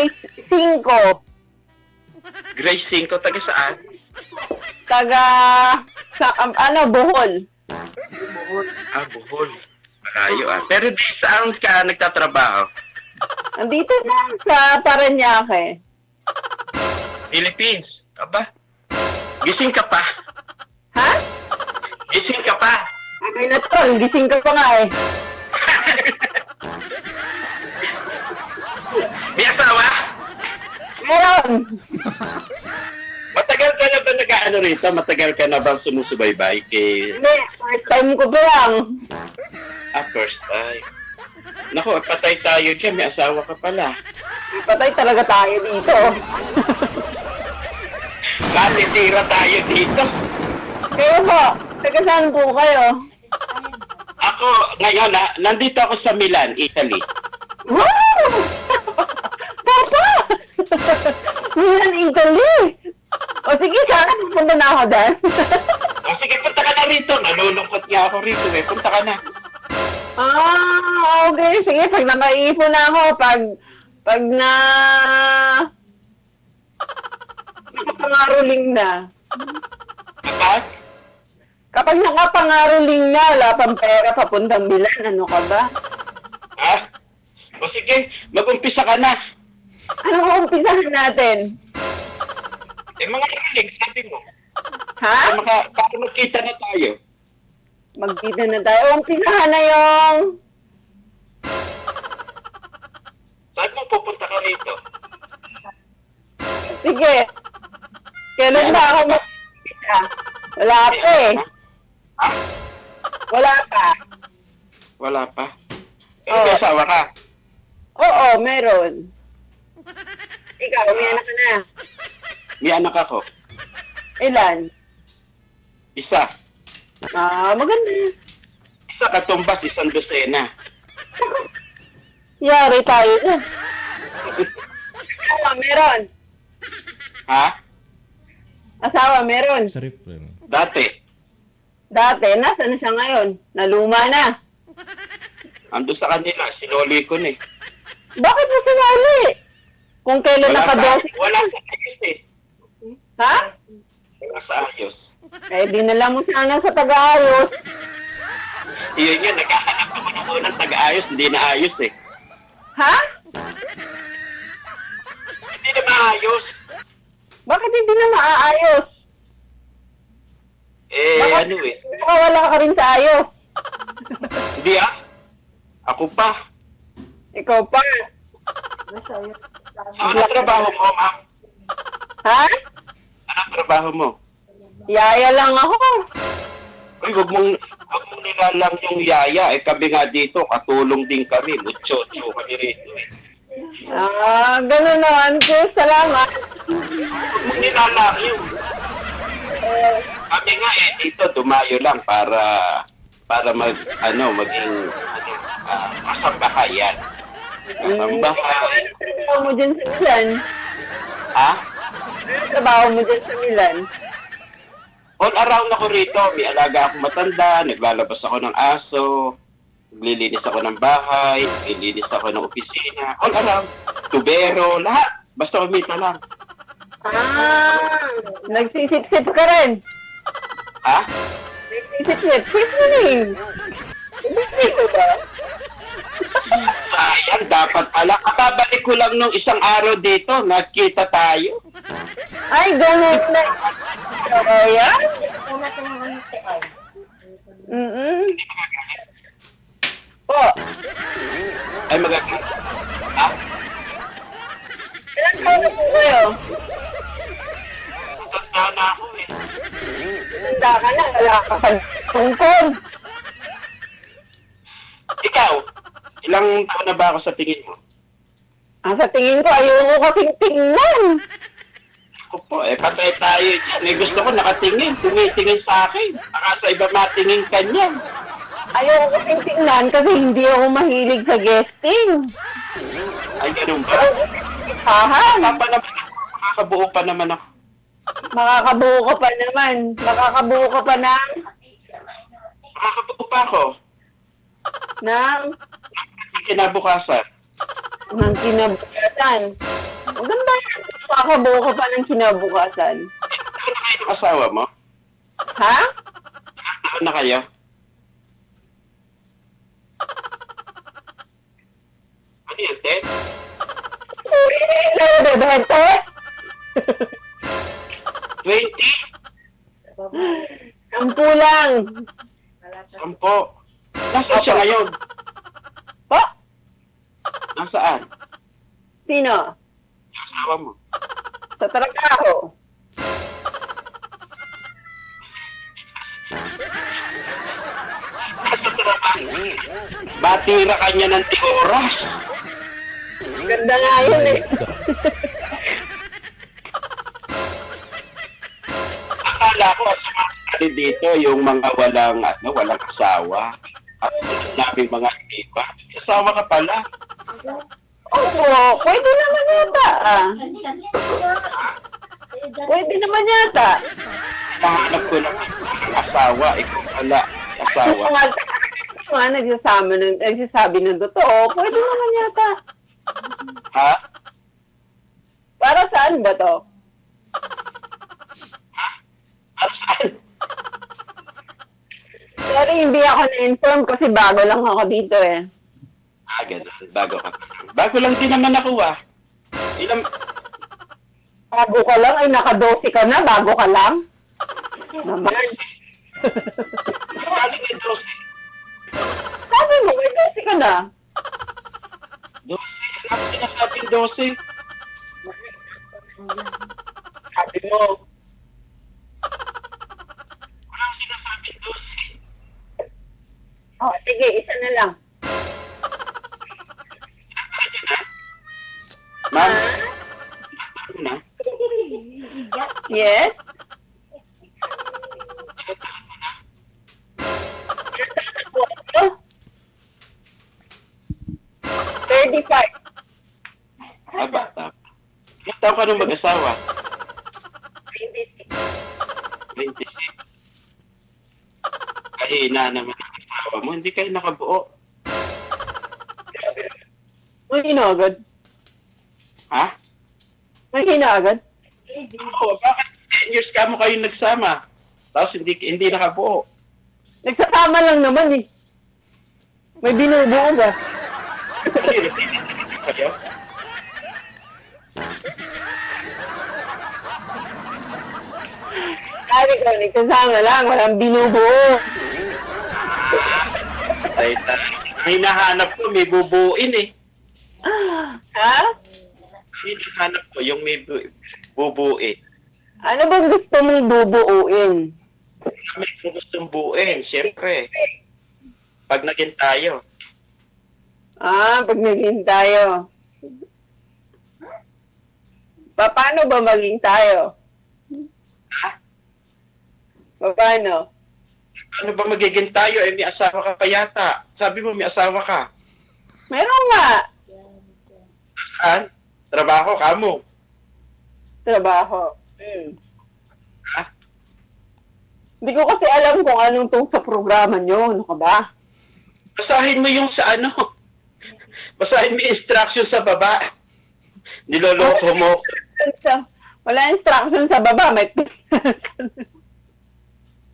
Grace 5. Grace 5, taga saan? Taga, sa, um, ano, Bohol. Ah, Bohol. Malayo ah. Pero di saan ka nagtatrabaho? Andito na sa Paranaque. Philippines. Aba? Gising ka pa? Ha? Gising ka pa? Okay na tol, gising ka pa nga eh. May asawa? Meron. Matagal ka na ba nag-ano rito? Matagal ka na ba sumusubaybay kay... Hindi, first time ko pa lang. Ah, first time. Naku, patay tayo dyan. May asawa ka pala. Patay talaga tayo dito. Matitira tayo dito. Kayo po, taga saan po kayo? Ako, ngayon, na, nandito ako sa Milan, Italy. Milan, Italy! O sige, sana pupunta na ako dyan. O sige, punta ka na rito. Nalulungkot nga ako rito eh. Punta ka na. ah, okay. Sige, pag nakaipon na ako, pag, pag na... Nakapangaruling na. Kapag? Kapag nakapangaruling na, wala pang pera papuntang Milan, ano ka ba? Ha? O sige, mag-umpisa ka na. Ano umpisahan natin? Eh, mga rinig, sabi mo. Ha? Para, maka, para magkita na tayo. Magkita na tayo. Umpisahan na yung... Saan mo pupunta ka rito? Sige. Kailan ba ako magkita? Wala pa eh. Ha? Wala pa. Wala pa. Eh, Oo. may asawa ka. Oo, meron. Ikaw, may anak ka na. May anak ako. Ilan? Isa. Ah, maganda. Isa katumbas, isang dosena. Yari tayo dyan. Asawa, meron. Ha? Asawa, meron. Sa rip. ano. Dati. Dati, nasa na siya ngayon? Naluma na. Ando sa kanila, sinuli ko na eh. Bakit mo sinali? Kung kailan Wala sa, nakadosi. wala sa ayos eh. Ha? Wala sa ayos. Eh, dinala mo sana sa taga-ayos. Iyon yun, naghahanap ako ng unang taga-ayos, hindi na ayos eh. Ha? Hindi na maayos. Bakit hindi na maaayos? Eh, Bakit? ano eh. Baka wala ka rin sa ayos. Hindi ah. Ako pa. Ikaw pa. Ano trabaho mo, ma'am? Ha? Ano trabaho mo? Yaya lang ako. Uy, wag mong, wag mong nilalang yung yaya. Eh, kami nga dito, katulong din kami. Mucho-cho kami rito eh. Ah, ganun naman po. Salamat. Wag mong nilalang yun. Kami nga eh, dito, dumayo lang para para mag, ano, maging, ano, uh, kasambahayan. Kasambahay. Ano trabaho mo dyan sa Milan? Ha? Trabaho mo dyan sa Milan? All around ako rito. May alaga ako matanda, naglalabas ako ng aso, naglilinis ako ng bahay, naglilinis ako ng opisina. All around. Tubero, lahat. Basta kumita lang. Ah, nagsisip-sip ka rin. Ha? Nagsisip-sip. Sipsining. Dito ba? Sayang, dapat pala. Kakabalik ko lang nung isang araw dito, nakita tayo. Ay, ganun na. Kaya? Mm-mm. Po, Ay, magagalit. Ha? ilan taon na po kayo? Matanda na ako eh. Tanda ka na, wala ka pa tungkol. Ikaw, ilang taon na ba ako sa tingin mo? Ah, sa tingin ko, ayoko kasing tingnan. Ako po, eh, patay tayo dyan. Eh, gusto ko nakatingin, tumitingin sa akin. Baka sa iba matingin ka niyan. Ayoko kasing tingnan kasi hindi ako mahilig sa guesting. Ay, ganun ba? Pahan, Papa naman ako, makakabuo pa naman ako. makakabuo ka pa naman. Makakabuo ka pa ng, Makakabuo pa ako. ng, Kinabukasan. Ng kinabukasan. Maganda yan. Makakabuo ka pa ng kinabukasan. Ano kayo ng asawa mo? Ha? Ano na kayo? Ano yun, Ted? Uy, nabebente? 20? Sampu lang. Sampo. Nasaan siya ngayon? Po? Nasaan? Sino? Asawa mo. Sa trabaho. Batira ka niya ng oras. Ganda nga yun eh. Akala ko sumasali dito yung mga walang ano, walang asawa. At namin mga iba. Asawa ka pala. Oo, pwede naman yata. Ah. Pwede naman yata. Nahanap ko ng asawa. Ikaw pala. Asawa. Kung nga, nagsasama ng, nagsasabi ng totoo, pwede naman yata. Ha? Para saan ba to? Sorry, hindi ako na-inform kasi bago lang ako dito eh. Ah, ganun. Bago ka. Bago lang din naman ako ah. Ilang, Bago ka lang, ay naka-12 ka na, bago ka lang. Naman. Sali ka 12. Sabi mo, may 12 ka na. 12. Ano sinasabing 12? Sabi mo. Walang sinasabing 12. Oh, sige, isa na lang. Yes? Thirty-five. Ah, bata. Taon ka nung mag-asawa? Twenty-six. 26. Kahina naman ang asawa mo. Hindi kayo nakabuo. May agad. Ha? May agad. Oo, bakit 10 years ka mo kayo nagsama? Tapos hindi hindi nakabuo. Nagsasama lang naman eh. May binubuo ba? Sabi ko, nagsasama lang, walang binubuo. Ay, ta- hinahanap ko, may bubuin eh. Ha? Hinahanap ko yung may bu- bubuin. Ano bang gusto mong bubuuin? May gustong buuin, siyempre. Pag naging tayo. Ah, pag naging tayo. Pa- Paano ba maging tayo? Ha? Pa- Paano? Ano ba magiging tayo? Eh, may asawa ka pa yata. Sabi mo, may asawa ka. Meron nga. Saan? Trabaho ka mo. Trabaho. Hmm. Ha? Hindi ko kasi alam kung anong tong sa programa nyo. Ano ka ba? Basahin mo yung sa ano. Basahin mo yung instruction sa baba. Niloloko mo. Wala instruction sa baba. May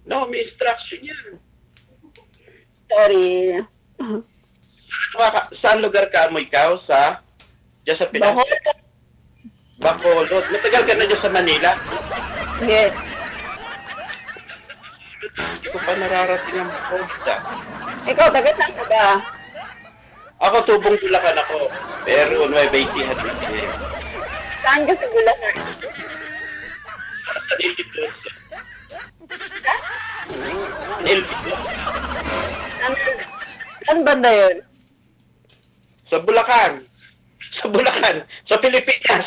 No, may instruction yan. Sorry. Saan lugar ka mo ikaw? Sa? Diyan sa Pinas? Bacolod. Bacolod. Matagal ka na dyan sa Manila. Yes. Hindi ko pa nararating ang Bacolod. Ikaw, taga saan ka ba? Ako tubong Bulacan ako. Pero Nueva Ecija din. eh. Saan ka sa Bulacan? Sa. Saan, saan banda yun? Sa Bulacan. Sa Bulacan. Sa Pilipinas.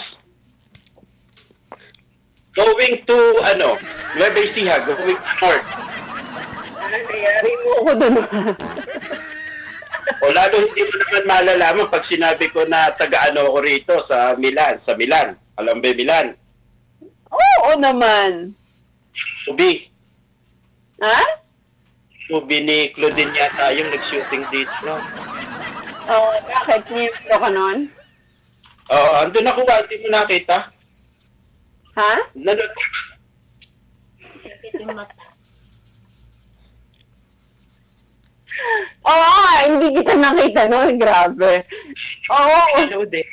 Going to, ano, Nueva Ecija. Going to North. Ah, nangyari mo ako dun. O lalo hindi mo naman malalaman pag sinabi ko na taga-ano ako rito sa Milan. Sa Milan. Alam ba Milan? Oo naman. Subi. Ha? Subi ni Claudine yata yung nag-shooting dito. No? Oo, bakit? Niyempre ka nun? Oo, andun ako ba? Hindi mo nakita? Ha? Nanood Oo, nga, hindi kita nakita noon. Grabe. Oo. Nanood eh.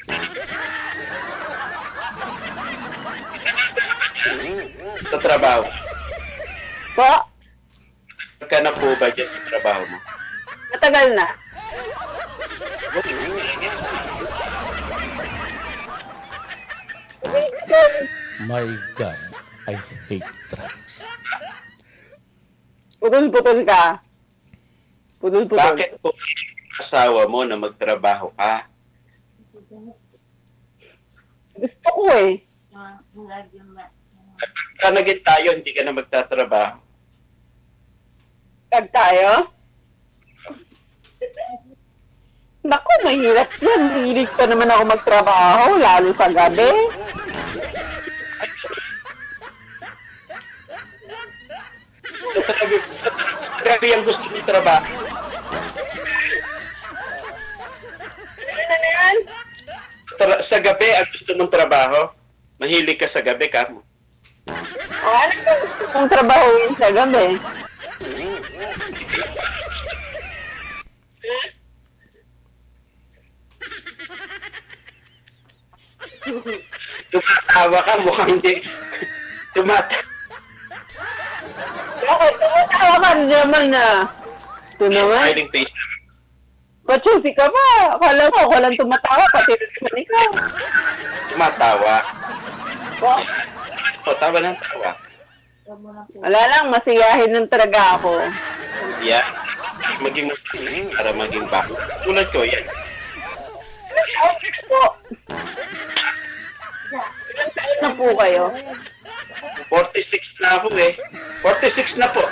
Sa trabaho. Po, Ka na po ba dyan sa trabaho mo? matagal na. My God, I hate drugs. Putol-putol ka. Putol-putol. Bakit po asawa mo na magtrabaho ka? Gusto ko eh. Kanagin tayo, hindi ka na magtatrabaho. Tag tayo? Naku, mahirap yan. Hilig pa naman ako magtrabaho, lalo sa gabi. Sa gabi ang gusto mong trabaho. Ano na yan? Tra- sa gabi ang gusto mong trabaho. Mahilig ka sa gabi ka mo. O ano ba gusto kong trabahuin sa gabi? Tumatawa ka, mukhang hindi. Tumatawa. Bakit? Ka naman na. Ito naman. Smiling face. Pachusi ka ba? Akala ko ako lang tumatawa, pati rin naman ikaw. Tumatawa. O, O, tawa ng tawa. wala lang, masiyahin ng talaga ako. Yan. Maging masaya para maging bago. Tulad ko, yan. Po. Ilang taon na po kayo? 46 na ako eh. 46 na po.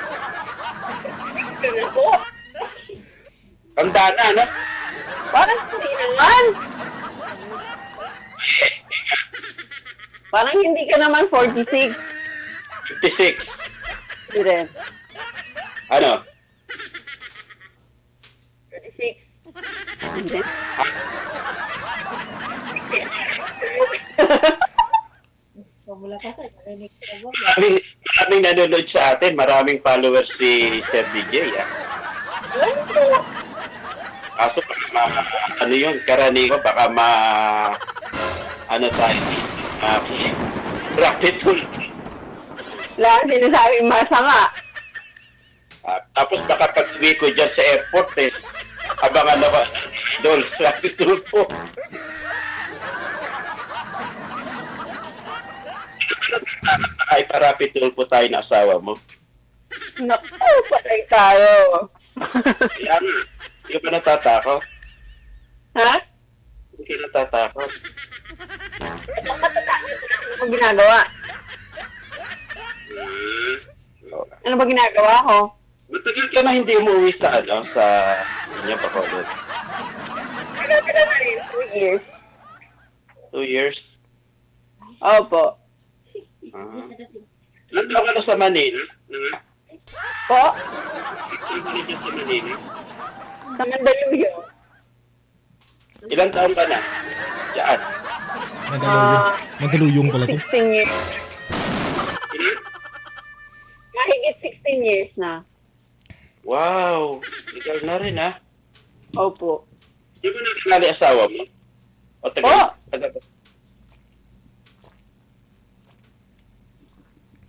Tanda na, no? Parang hindi naman. Parang hindi ka naman 46. 56. Hindi. Ano? 36. Hindi. Maraming, maraming nanonood sa atin. Maraming followers si Sir DJ, ah. Kaso, baka ma, ano yun, karani ko, baka ma, ano tayo, ma. Wala kang sinasabing masama. Ah, tapos baka pag uwi ko dyan sa airport, eh, abangan ako, Dol, tool po. Ay, parapit tool po tayo na asawa mo. Naku, patay tayo. Yan, hindi ka natatakot. ha? Hindi ka natatakot. Ano ginagawa? Hmm. Ano ba ginagawa ko? Matagal ka na hindi umuwi sa ano, sa inyo pa. Ano ka na rin? Two years. Two years. Opo. Ah. Ilan taon ka na sa Manila? Ah, Po? ilan ka na dyan sa Manila? Sa Mandaluyong. Ilan taon ka na? Diyan. Mandaluyong. Ah. Mandaluyong pala to. 16 years. Ilan? Mahigit 16 years na. Wow! Legal na rin ah. Opo. Di ba nakilali asawa mo? O taga? Taga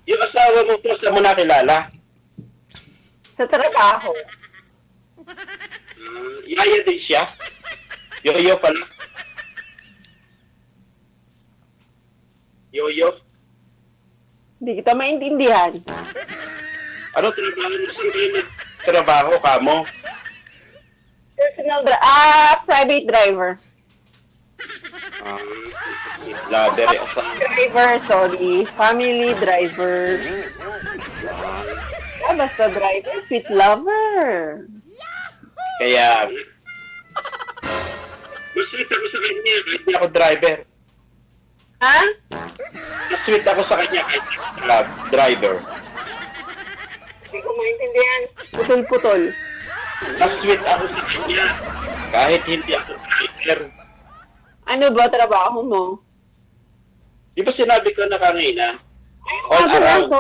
Yung asawa mo po sa mo nakilala? Sa trabaho. Uh, yaya din siya? Yoyo pala? Yoyo? Hindi kita maintindihan. Ano trabaho mo? Saan kayo nagtrabaho ka mo? Personal dri- Ah, private driver. Ah, lover. Asawa. Driver, sorry. Family driver. Ah, basta driver, sweet lover. Kaya, sweet ako sa kanya kahit di ako driver. Ha? Sweet ako sa kanya kahit lab- driver. Hindi ko maintindihan. Putol-putol. Mas sweet ako sa kanya kahit hindi ako driver. Ano ba trabaho mo? Di ba sinabi ko na kanina? All Ano around. ba?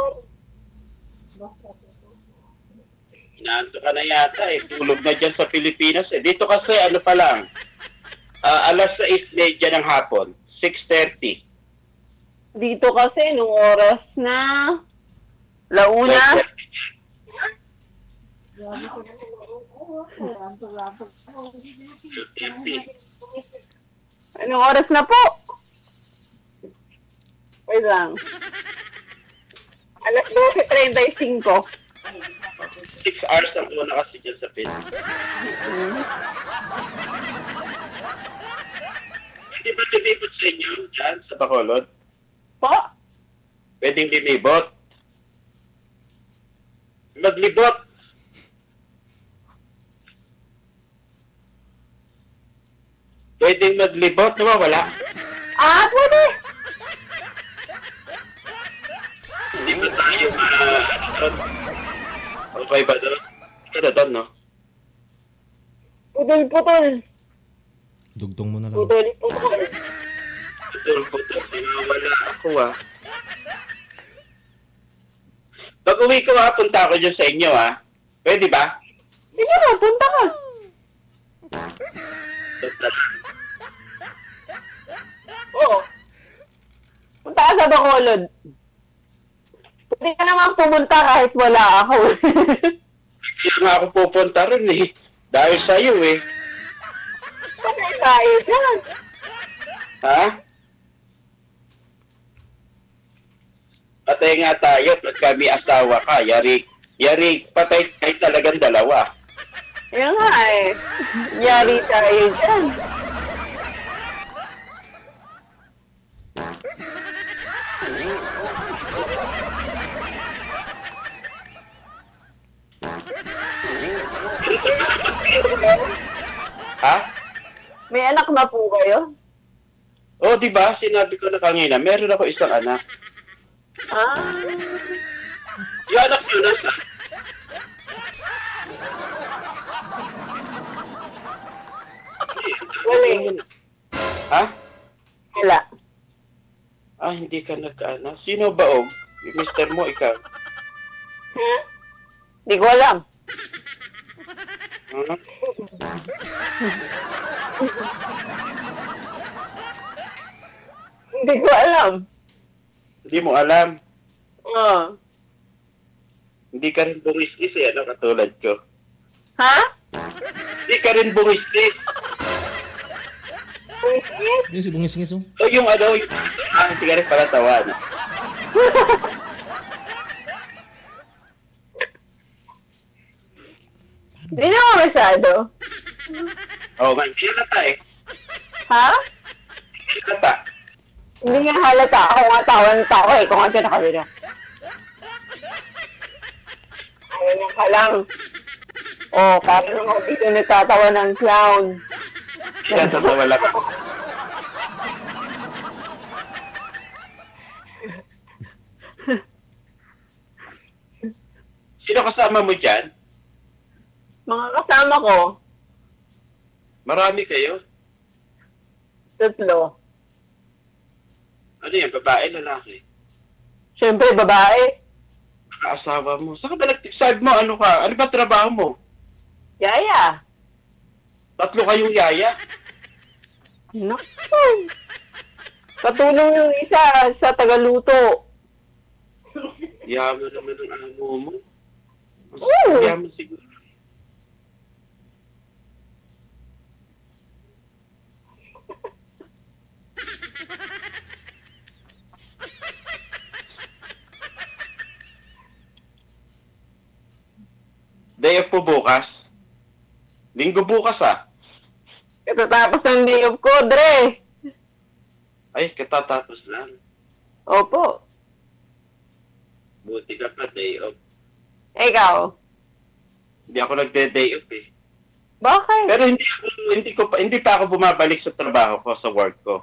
Inaanto ka na yata eh. Tulog na dyan sa Pilipinas eh. Dito kasi ano pa lang. ah, alas 6.30 ng hapon. 6.30. Dito kasi nung oras na launa. 6.30. Anong oras na po? Wait lang. Alas 12.35. 6 hours ang una kasi dyan sa Pilipinas. Hindi ba lumibot sa inyo dyan sa Bacolod? Po? Pwedeng lumibot. Maglibot. Pwedeng maglibot, nawawala. Ah, pwede. Okay ba doon? Ito na doon, no? Putol-putol. Dugtong mo na lang. Putol-putol. Putol, putol. Nawawala ako, ah. Pag uwi ko, ha, punta ako dyan sa inyo, ha? Pwede ba? Sige na, punta ka. Oo. Punta ka sa Bacolod. Pwede ka naman pumunta kahit wala ako. Kaya nga ako pupunta rin, eh. Dahil sa'yo, eh. Patay tayo dyan. Ha? Patay nga tayo pag kami asawa ka. Yari, yari, patay tayo talagang dalawa. Yan nga eh. Yari tayo dyan. Ha? May anak na po kayo? O, di ba? Sinabi ko na kanina, meron ako isang anak. Ah, Yung anak yun, nasa? wala. Ha? Wala. Ah, hindi ka nagkaanak. Sino ba? Yung mister mo, ikaw. Hindi ko alam. Hindi ko alam. Hindi mo alam. Oh. Hindi ka rin bungistis eh, ano, katulad ko. Ha? Hindi ka rin bungistis. Buisit? Yun si bungis-ngis oh. O yung ano, yung... Ah, hindi ka rin pala tawa? Hindi naman masyado. Oo, nga, hindi halata eh. Ha? Halata. Hindi nga halata. Ako nga tawa ng tao eh. Kung ano na kabila. Ayun ka lang. Oh, para naman dito nagtatawa ng clown. Sinasatawa lang ako. Sino kasama mo dyan? Mga kasama ko, Marami kayo. tatlo. Ano yan, babae, lalaki? Siyempre, babae. Kaasawa mo. Saan ka ba nag-side mo? Ano ka? Ano ba trabaho mo? Yaya. Tatlo kayong yaya? Naku. Katulong yung isa sa tagaluto. Yaman naman ang amo mo. Oo. Yaman siguro. Day off po bukas. Linggo bukas ah. Katatapos ng day off ko, Dre. Ay, katatapos lang. Opo. Buti ka pa day off. Ikaw. Hindi ako nagde-day off eh. Bakit? Pero hindi ako, hindi ko pa, hindi pa ako bumabalik sa trabaho ko, sa work ko.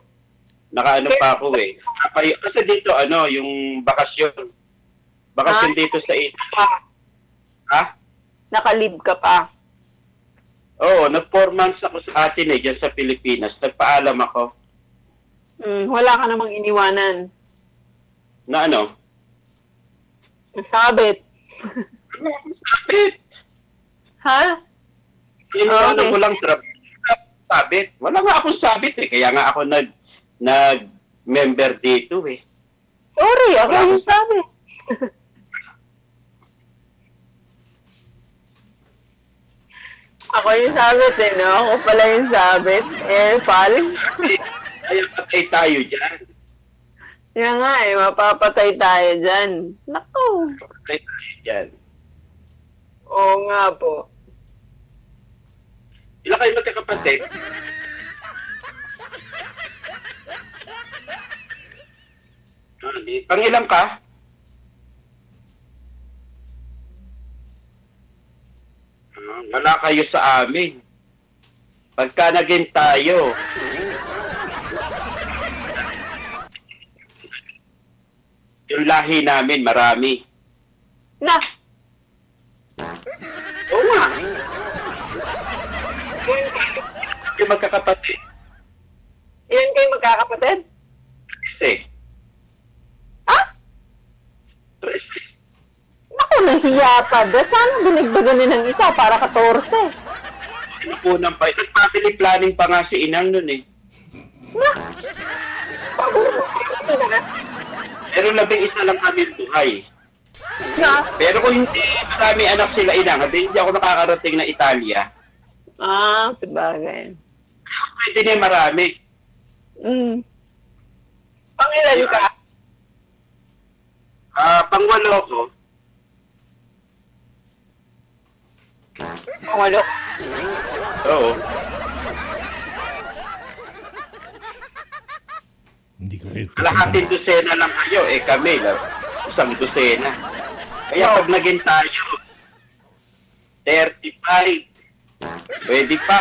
Nakaano pa ako eh. Kapay- Kasi dito ano, yung bakasyon. Bakasyon Ah. dito sa Italy. Ha? Nakalib ka pa. Oo, nag four months ako sa atin eh, dyan sa Pilipinas. Nagpaalam ako. Hmm, wala ka namang iniwanan. Na ano? Sabit. Sabit! Ha? Iniwanan Okay. ko lang sabit. Wala nga akong sabit eh. Kaya nga ako nag, nag-member dito eh. Sorry, ako Wala yung sabit. ako yung sabit eh, no? Ako pala yung sabit. Eh, pal. Kaya patay tayo dyan. Yan nga eh, mapapatay tayo dyan. Naku. Patay tayo dyan. Oo nga po. Ilan kayo magkakapatid? Ah. Pangilang ka? Wala kayo sa amin. Pagka naging tayo, yung lahi namin marami. Na, Oo nga. Yung magkakapatid. ilan kayo magkakapatid? Kasi, Ha? tres. Naku, nahiya pa. Da, sana binigdagan ni ng isa para 14. Nakunan pa. Nag-family planning pa nga si Inang nun eh. Na, Pero labing isa lang kami buhay. na. Pero kung hindi marami anak sila Inang, hindi hindi ako nakakarating na Italia, Ah, sabagay. pwede na marami. Mm. Pangilan ka? Ah, pangwalo ko, Pangwalo. oo. Hindi ko ito. Kalahating dosena lang kayo, eh kami, isang dosena. Kaya pag naging tayo, 35, pwede pa.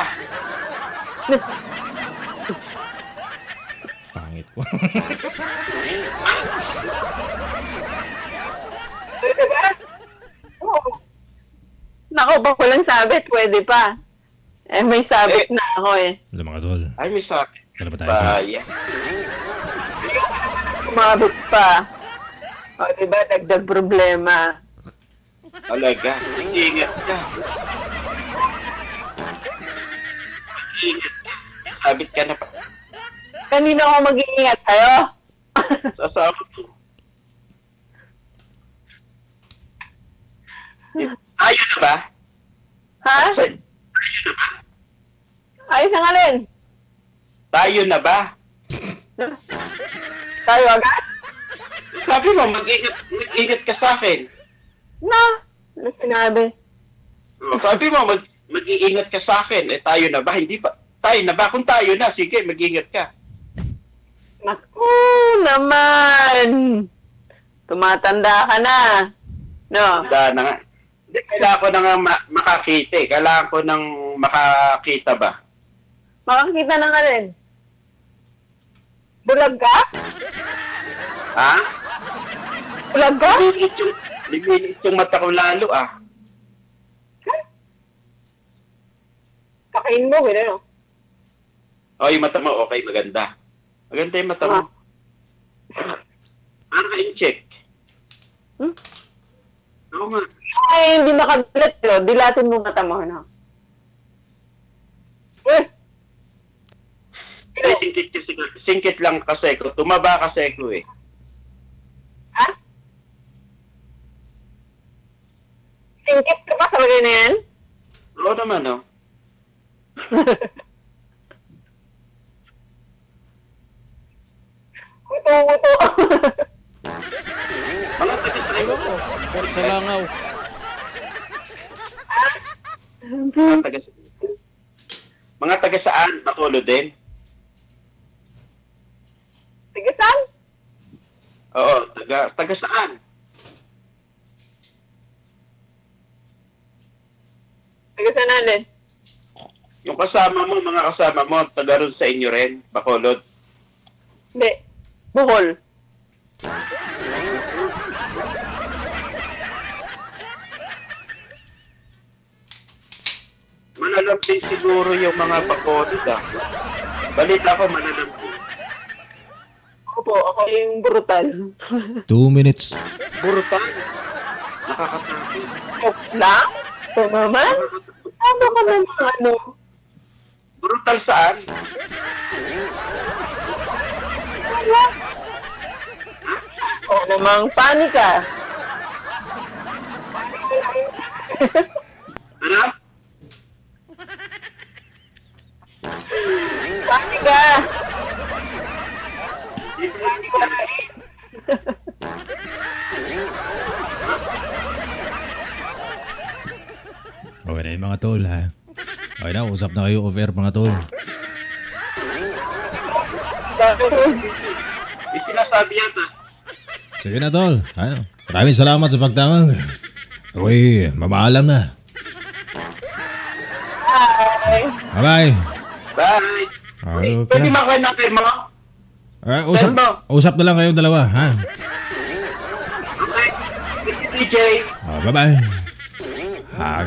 Pangit ko. Pwede ba? Oo. Naku, ba walang sabit, pwede pa. Eh, may sabit Eh. na ako eh. Wala mga tol. Ay, may sakit. Kala ba tayo? Baya. Kumabit pa. O, diba, dagdag problema. Talaga. Ingat ka. Ingat ka. Sabit ka na pa. Kanina ako mag-iingat sa'yo. Sasama ko. Ba? ha? Ayos na nga rin. Tayo na ba? Tayo agad? Sabi mo, mag-ingat, mag-ingat ka sa akin. Na. Ano sinabi? Oh, Sabi mo, mag, mag-iingat ka sa akin. Eh, tayo na ba? Hindi ba? Tayo na ba? Kung tayo na, sige, mag-ingat ka. Naku naman. Tumatanda ka na. No. Handa na nga. Hindi, kailangan ko na nga ma- makakita eh. Kailangan ko nang makakita ba? Makakita na nga rin. Bulag ka? Ha? Bulag ka? Limilit yung, limilit yung mata ko lalo ah. Kakain mo, gano'n. no? O, yung mata mo, okay, maganda. Maganda yung mata mo. Ano ka in-check? Hmm? Oo nga. Ay, hindi makabilat yun. Dilatin mo mata mo, no? Eh, Ay, singkit kasi, singkit lang kasi ko. Tumaba kasi ko eh. ha? Singkit ka pa sa bagay na yan? Oo naman. Mga taga sa Ewan ko. Pero sa langaw. mga taga mga taga saan? Bacolod din? Sige, saan? Oo, taga, taga saan? Sige, saan natin? Yung kasama mo, mga kasama mo, taga ron sa inyo rin, Bacolod. Hindi. Bohol. Malalambing siguro yung mga Bacolod ah. Balita ko malalambing. Opo, ako yung brutal. Two minutes. Brutal. Nakakatakot. Ops na? Ito naman? Ano ka naman ano? Brutal saan? O namang panika. Ano? Panika! Okay na yun mga tol ha. Okay na, usap na kayo over mga tol. Sinasabi yata. Sige na tol. Ano? Maraming salamat sa pagtawag. Okay, mamaalam na. Bye-bye. Bye. Okay. Pwede ba kayo ng firma? Ah, usap, usap na lang kayong dalawa, ha? Okay. DJ. Ah, bye-bye. Ah,